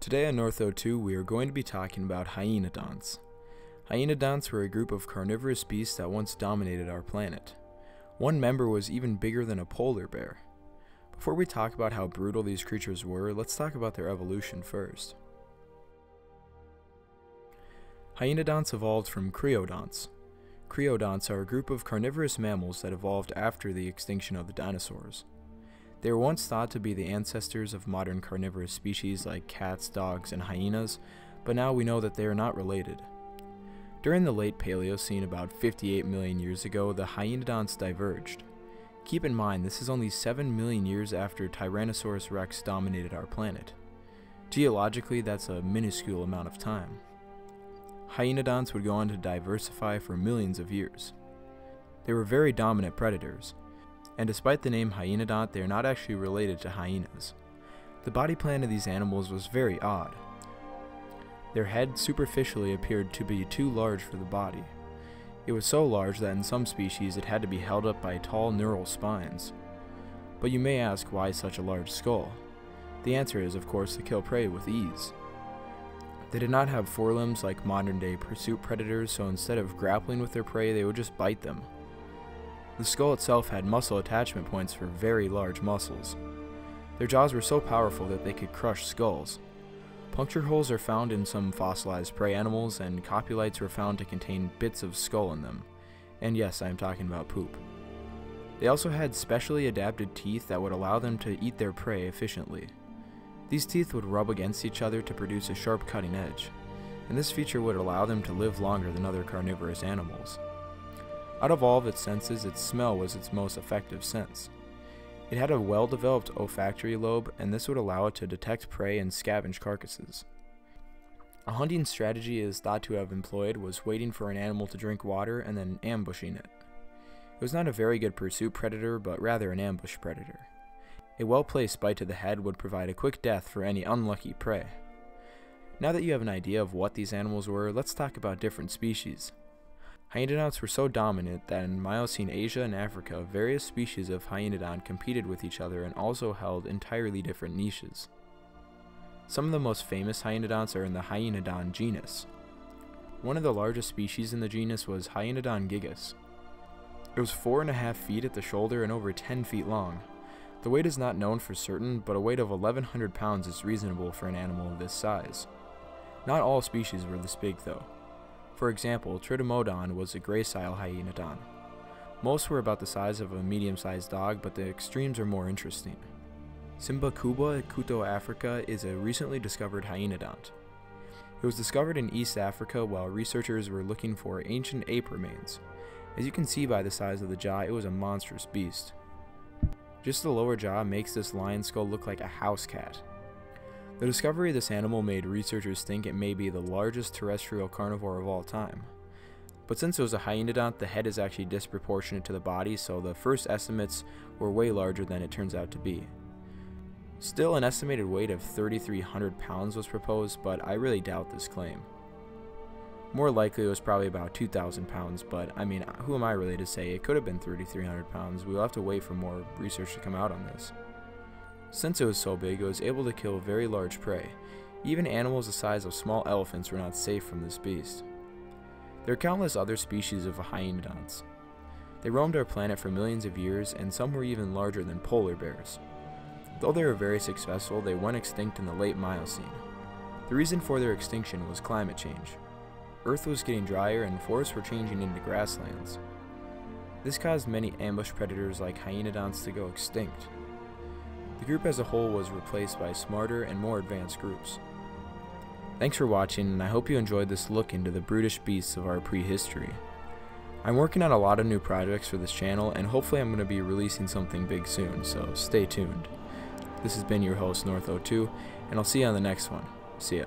Today on North 02, we are going to be talking about hyaenodonts. Hyaenodonts were a group of carnivorous beasts that once dominated our planet. One member was even bigger than a polar bear. Before we talk about how brutal these creatures were, let's talk about their evolution first. Hyaenodonts evolved from creodonts. Creodonts are a group of carnivorous mammals that evolved after the extinction of the dinosaurs. They were once thought to be the ancestors of modern carnivorous species like cats, dogs, and hyenas, but now we know that they are not related. During the late Paleocene, about 58 million years ago, the hyaenodonts diverged. Keep in mind, this is only 7 million years after Tyrannosaurus rex dominated our planet. Geologically, that's a minuscule amount of time. Hyaenodonts would go on to diversify for millions of years. They were very dominant predators, and despite the name hyaenodont, they are not actually related to hyenas. The body plan of these animals was very odd. Their head superficially appeared to be too large for the body. It was so large that in some species it had to be held up by tall neural spines. But you may ask why such a large skull? The answer is, of course, to kill prey with ease. They did not have forelimbs like modern day pursuit predators, so instead of grappling with their prey, they would just bite them. The skull itself had muscle attachment points for very large muscles. Their jaws were so powerful that they could crush skulls. Puncture holes are found in some fossilized prey animals, and coprolites were found to contain bits of skull in them. And yes, I am talking about poop. They also had specially adapted teeth that would allow them to eat their prey efficiently. These teeth would rub against each other to produce a sharp cutting edge, and this feature would allow them to live longer than other carnivorous animals. Out of all of its senses, its smell was its most effective sense. It had a well developed olfactory lobe, and this would allow it to detect prey and scavenge carcasses. A hunting strategy it is thought to have employed was waiting for an animal to drink water and then ambushing it. It was not a very good pursuit predator, but rather an ambush predator. A well placed bite to the head would provide a quick death for any unlucky prey. Now that you have an idea of what these animals were, let's talk about different species. Hyaenodonts were so dominant that in Miocene Asia and Africa, various species of hyaenodont competed with each other and also held entirely different niches. Some of the most famous hyaenodonts are in the Hyaenodon genus. One of the largest species in the genus was Hyaenodon gigas. It was 4.5 feet at the shoulder and over 10 feet long. The weight is not known for certain, but a weight of 1100 pounds is reasonable for an animal of this size. Not all species were this big though. For example, Tritemnodon was a gracile hyaenodon. Most were about the size of a medium-sized dog, but the extremes are more interesting. Simbakubwa kutokaafrika is a recently discovered hyaenodont. It was discovered in East Africa while researchers were looking for ancient ape remains. As you can see by the size of the jaw, it was a monstrous beast. Just the lower jaw makes this lion skull look like a house cat. The discovery of this animal made researchers think it may be the largest terrestrial carnivore of all time. But since it was a hyaenodont, the head is actually disproportionate to the body, so the first estimates were way larger than it turns out to be. Still, an estimated weight of 3,300 pounds was proposed, but I really doubt this claim. More likely it was probably about 2,000 pounds, but I mean, who am I really to say? It could have been 3,300 pounds. We'll have to wait for more research to come out on this. Since it was so big, it was able to kill very large prey. Even animals the size of small elephants were not safe from this beast. There are countless other species of hyaenodonts. They roamed our planet for millions of years, and some were even larger than polar bears. Though they were very successful, they went extinct in the late Miocene. The reason for their extinction was climate change. Earth was getting drier and forests were changing into grasslands. This caused many ambush predators like hyaenodonts to go extinct, the group as a whole was replaced by smarter and more advanced groups. Thanks for watching, and I hope you enjoyed this look into the brutish beasts of our prehistory. I'm working on a lot of new projects for this channel, and hopefully I'm going to be releasing something big soon, so stay tuned. This has been your host, North02, and I'll see you on the next one. See ya.